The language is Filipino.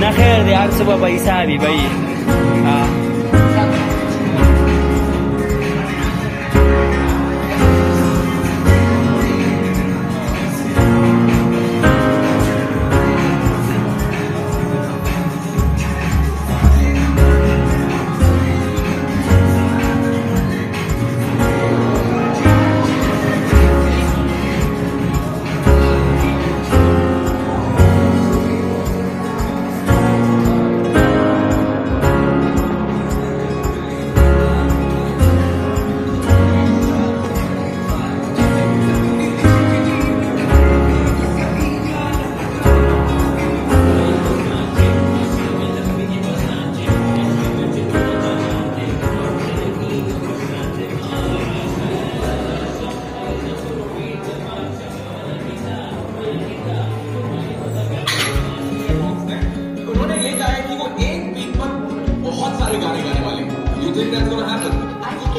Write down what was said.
na khair de aap subah bhai think that's going to happen?